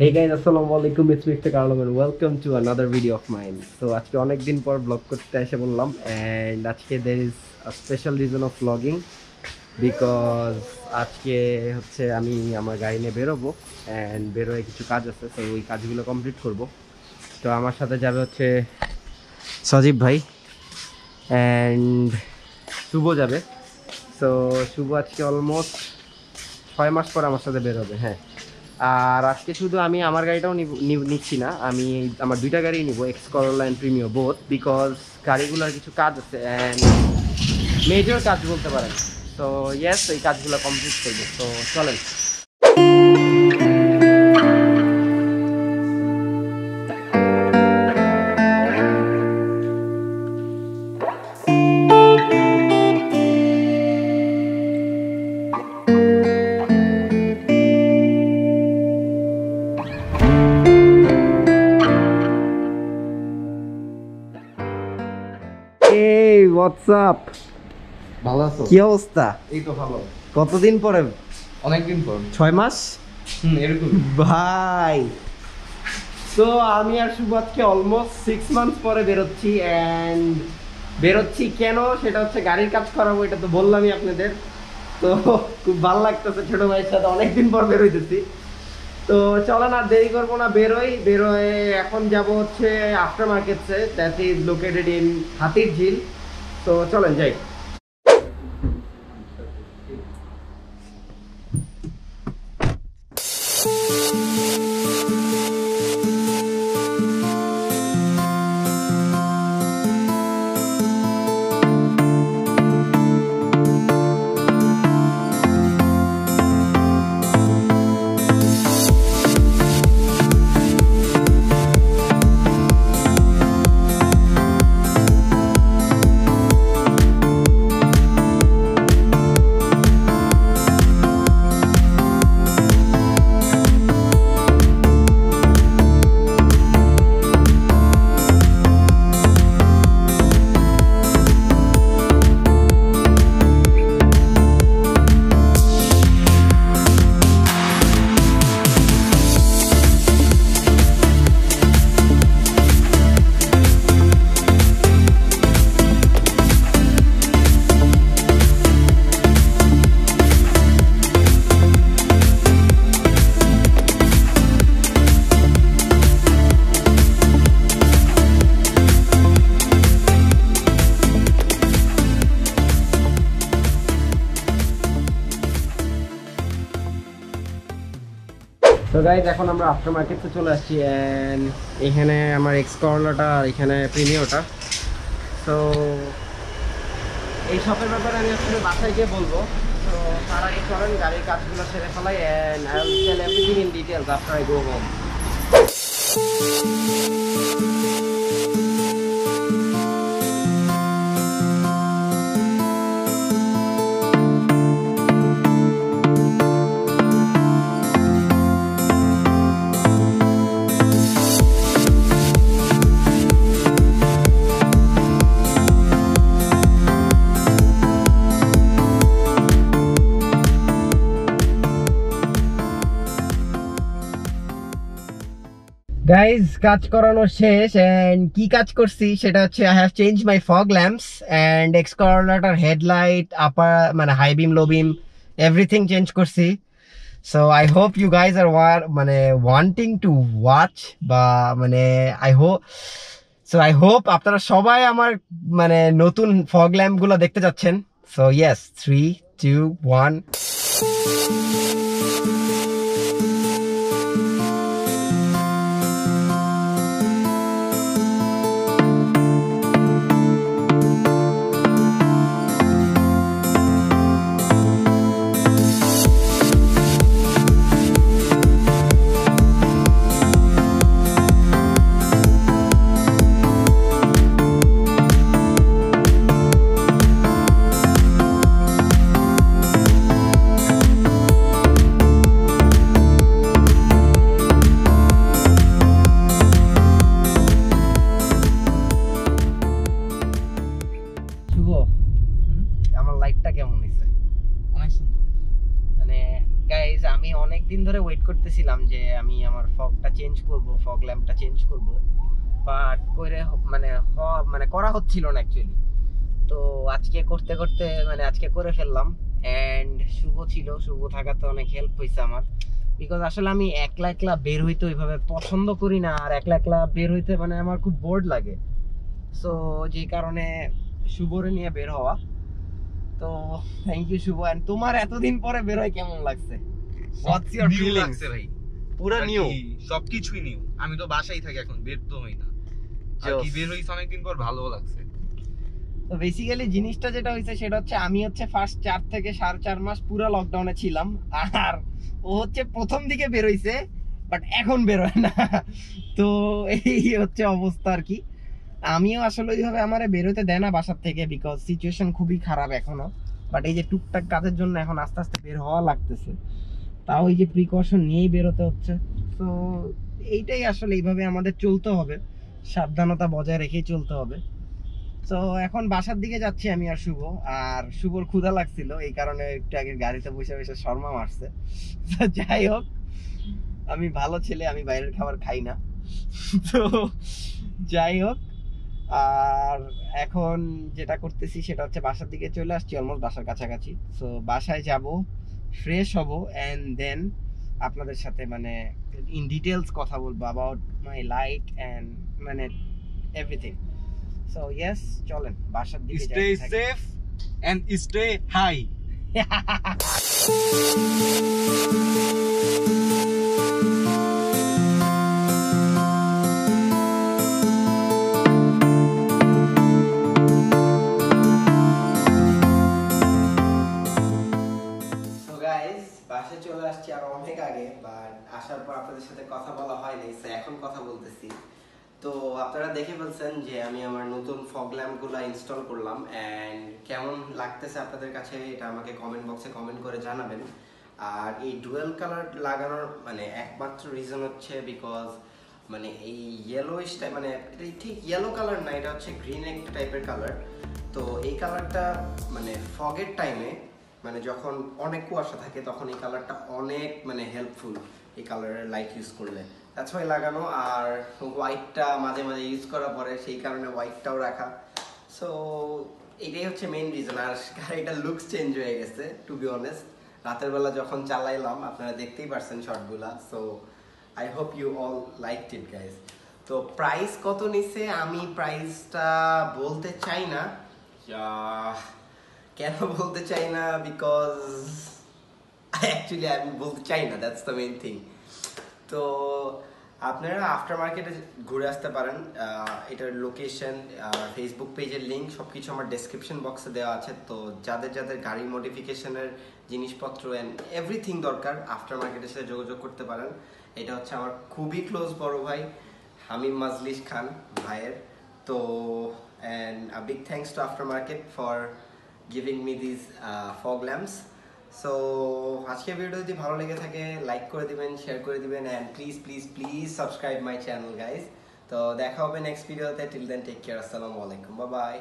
Hey guys, আসসালামু আলাইকুম it's mister কার্লম and welcome to another video of mine তো আজকে অনেক দিন পর ব্লগ করতে এসে বললাম অ্যান্ড আজকে there is a special reason of blogging because আজকে হচ্ছে আমি আমার গাড়ি নিয়ে বেরোবো অ্যান্ড বেরোয় কিছু কাজ আছে তো ওই কাজগুলো কমপ্লিট করব। তো আমার সাথে যাবে হচ্ছে সজীব ভাই অ্যান্ড শুভ যাবে। তো শুভ আজকে অলমোস্ট ছয় মাস পর আমার সাথে বেরোবে হ্যাঁ। আর আজকে শুধু আমি আমার গাড়িটাও নিচ্ছি না, আমি আমার দুইটা গাড়ি নিব X Corolla and Premio both because গাড়িগুলোর কিছু কাজ আছে অ্যান্ড মেজর কাজ বলতে পারেন। তো ইয়েস এই কাজগুলো কমপ্লিট করব। তো চলেন। হোয়াটসঅ্যাপ? ভালো আছো? কি অবস্থা? এই তো ভালো। কতদিন পরে? অনেকদিন পর। ছয় মাস? হুম এরকম। ভাই। তো আমি আর আজকে অলমোস্ট সিক্স মান্থ পরে বেরোচ্ছি অ্যান্ড বেরোচ্ছি কেন? সেটা হচ্ছে গাড়ির কাজ করাবো এটা তো বললামই আপনাদের। তো খুব ভালো লাগতেছে ছোট ভাইয়ের সাথে অনেকদিন পর বেরোইতেছি তো চলেন আর দেরি করব না বেরোই। বেরোয় এখন যাব হচ্ছে after মার্কেটসে that is located in Hatir Jheel তো চলেন যাই তো গাইজ এখন আমরা আফটার মার্কেটে চলে আসছি অ্যান্ড এখানে আমার এক্স করলাটা আর এখানে প্রিমিওটা তো এই শপের ব্যাপারে আমি আসলে বাসায় গিয়ে বলব। তো তার আগে চলেন, গাড়ির কাজগুলো সেরে ফেলাই and I will tell everything in details after I go home guys কাজ করানো শেষ এন্ড কি কাজ করছি সেটা হচ্ছে I have change my fog lamps and এক্সকলাটার headlight upper মানে high beam low beam everything change করছি। So I hope you guys are were মানে ওয়ান্টিং টু ওয়াচ বা মানে I hope so I hope আপনারা সবাই আমার মানে নতুন ফগ ল্যাম্পগুলো দেখতে যাচ্ছেন। So yes three two one বলব? আমার লাইটটা কেমন হয়েছে? অনেক সুন্দর। মানে গাইজ আমি অনেক দিন ধরে ওয়েট করতেছিলাম যে আমি আমার ফগটা চেঞ্জ করব ফগ ল্যাম্পটা চেঞ্জ করব। বাট কইরে মানে মানে করা হচ্ছিল না অ্যাকচুয়ালি তো আজকে করতে করতে মানে আজকে করে ফেললাম। অ্যান্ড শুভ ছিল শুভ থাকাতে অনেক হেল্প হয়েছে আমার। বিকজ আসলে আমি একলা একলা বের হইতে ওইভাবে পছন্দ করি না আর একলা একলা বের হইতে মানে আমার খুব বোর্ড লাগে। সো যে কারণে শুভরে নিয়ে বের হওয়া। তো থ্যাংক ইউ শুভ। এন্ড তোমার এতদিন পরে বের হয় কেমন লাগছে? Your new feelings? লাগছে ভাই? পুরা নিউ সবকিছুই নিউ আমি তো বাসায় থাকি এখন বের তো হই না। আর কি বের হইছে অনেকদিন পর ভালো লাগছে। তো বেসিক্যালি জিনিসটা যেটা হয়েছে সেটা হচ্ছে আমি হচ্ছে ফার্স্ট চার থেকে সাড়ে চার মাস পুরো লকডাউনে ছিলাম। আর ও হচ্ছে প্রথম দিকে বের হইছে বাট এখন বের হয় না। তো এই হচ্ছে অবস্থা আর কি। আমিও আসলে ওইভাবে আমার বেরোতে দেয় না বাসার থেকে বিকজ সিচুয়েশন খুবই খারাপ এখনও। বাট এই যে টুকটাক কাজের জন্য এখন আস্তে আস্তে বের হওয়া লাগতেছে। তাও এই যে প্রিকশন নিয়েই বেরোতে হচ্ছে। তো এইটাই আসলে এইভাবে আমাদের চলতে হবে। সাবধানতা বজায় রেখেই চলতে হবে। তো এখন বাসার দিকে যাচ্ছি আমি আর শুভ। আর শুভর ক্ষুধা লাগছিল, এই কারণে একটু আগে গাড়িতে বসে বসে শর্মা মারছে। যাই হোক, আমি ভালো ছেলে, আমি বাইরের খাবার খাই না। তো যাই হোক আর এখন যেটা করতেছি সেটা হচ্ছে বাসার দিকে চলে আসছি অলমোস্ট বাসার কাছাকাছি। সো বাসায় যাব ফ্রেশ হব অ্যান্ড দেন আপনাদের সাথে মানে ইন ডিটেলস কথা বলব অ্যাবাউট মাই লাইট অ্যান্ড মানে এভরিথিং সো ইয়েস চলেন বাসার দিকে stay. Safe and stay high আসার পর আপনাদের সাথে কথা বলা হয়নি সো এখন কথা বলতেছি। তো আপনারা দেখে ফেলছেন যে আমি আমার নতুন ফগ ল্যাম্পগুলো ইনস্টল করলাম অ্যান্ড কেমন লাগতেছে আপনাদের কাছে এটা আমাকে কমেন্ট বক্সে কমেন্ট করে জানাবেন। আর এই ডুয়েল কালার লাগানোর মানে একমাত্র রিজন হচ্ছে বিকজ মানে এই ইয়েলোইশ টাইপ মানে ঠিক ইয়েলো কালার না, এটা হচ্ছে গ্রিন একটা টাইপের কালার তো এই কালারটা মানে ফগের টাইমে মানে যখন অনেক কুয়াশা থাকে তখন এই কালারটা অনেক মানে হেল্পফুল এই কালারের লাইট ইউজ করলে। দ্যাটস ওয়াই লাগানো আর হোয়াইটটা মাঝে মাঝে ইউজ করার পরে সেই কারণে হোয়াইটটাও রাখা। সো এটাই হচ্ছে মেইন রিজন আর গাড়িটার লুকস চেঞ্জ হয়ে গেছে টু বি অনেস্ট রাতের বেলা যখন চালাইলাম আপনারা দেখতেই পারছেন শর্টগুলা so I hope you all like it guys তো প্রাইস কত নিছে? আমি প্রাইসটা বলতে চাই না। কেন বলতে চাই না? বিকজ অ্যাকচুয়ালি আমি বলতে চাই না দ্যাটস দ্য মেইন থিং তো আপনারা আফটার মার্কেটে ঘুরে আসতে পারেন এটার লোকেশন ফেসবুক পেজের লিঙ্ক সব কিছু আমার ডেসক্রিপশন বক্সে দেওয়া আছে। তো যাদের যাদের গাড়ি মডিফিকেশনের জিনিসপত্র অ্যান্ড এভরিথিং দরকার আফটার মার্কেটের সাথে যোগাযোগ করতে পারেন। এটা হচ্ছে আমার খুবই ক্লোজ বড় ভাই, হামিম মাজলিস খান ভাইয়ের। তো and big thanks to after market for giving me this fog lamps so আজকের ভিডিও যদি ভালো লেগে থাকে লাইক করে দিবেন শেয়ার করে দিবেন and please please please subscribe my channel guys তো দেখা হবে নেক্সট ভিডিওতে টিল দেন টেক কেয়ার আসসালামু আলাইকুম বাই বাই